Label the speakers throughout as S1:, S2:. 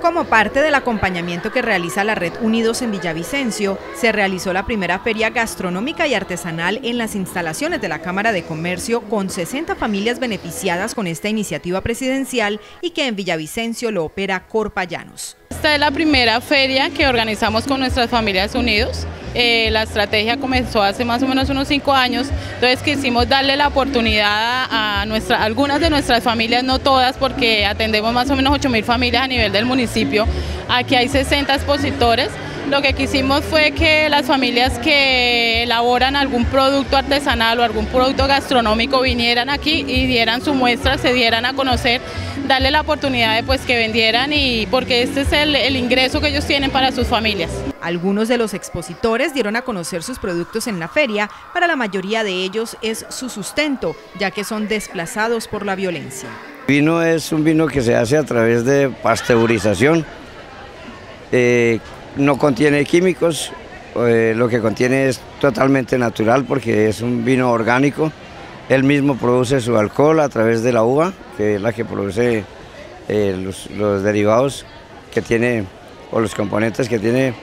S1: Como parte del acompañamiento que realiza la Red Unidos en Villavicencio, se realizó la primera feria gastronómica y artesanal en las instalaciones de la Cámara de Comercio con 60 familias beneficiadas con esta iniciativa presidencial y que en Villavicencio lo opera Corpallanos.
S2: Esta es la primera feria que organizamos con nuestras familias unidos. Eh, la estrategia comenzó hace más o menos unos cinco años, entonces quisimos darle la oportunidad a, algunas de nuestras familias, no todas, porque atendemos más o menos 8 mil familias a nivel del municipio. Aquí hay 60 expositores lo que quisimos fue que las familias que elaboran algún producto artesanal o algún producto gastronómico vinieran aquí y dieran su muestra, se dieran a conocer, darle la oportunidad de pues que vendieran y porque este es el, el ingreso que ellos tienen para sus familias.
S1: Algunos de los expositores dieron a conocer sus productos en la feria, para la mayoría de ellos es su sustento, ya que son desplazados por la violencia.
S3: El vino es un vino que se hace a través de pasteurización, eh, no contiene químicos, eh, lo que contiene es totalmente natural porque es un vino orgánico. Él mismo produce su alcohol a través de la uva, que es la que produce eh, los, derivados que tiene o los componentes que tiene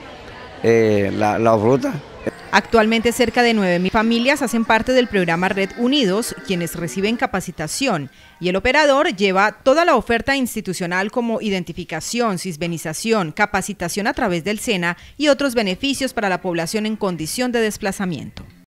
S3: eh, la, la fruta.
S1: Actualmente cerca de 9.000 familias hacen parte del programa Red Unidos, quienes reciben capacitación y el operador lleva toda la oferta institucional como identificación, cisbenización, capacitación a través del SENA y otros beneficios para la población en condición de desplazamiento.